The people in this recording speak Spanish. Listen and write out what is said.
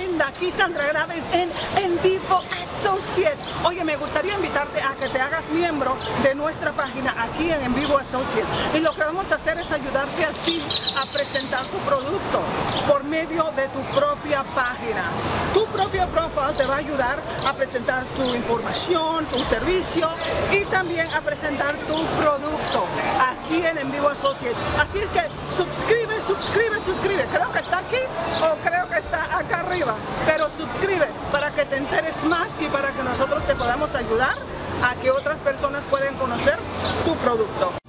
Aquí Sandra Graves en En Vivo Associate. Oye, me gustaría invitarte a que te hagas miembro de nuestra página aquí en En Vivo Associate. Y lo que vamos a hacer es ayudarte a ti a presentar tu producto por medio de tu propia página. Tu propio profile te va a ayudar a presentar tu información, tu servicio y también a presentar tu producto aquí en En Vivo Associate. Así es que suscribe, suscribe, suscribe. Creo que está aquí creo que está acá Pero suscribe para que te enteres más y para que nosotros te podamos ayudar a que otras personas puedan conocer tu producto.